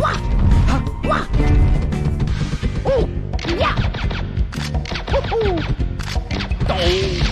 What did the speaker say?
哇啊哇！哦呀！呼呼！咚！